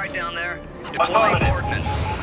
right down there. Deploying coordinates.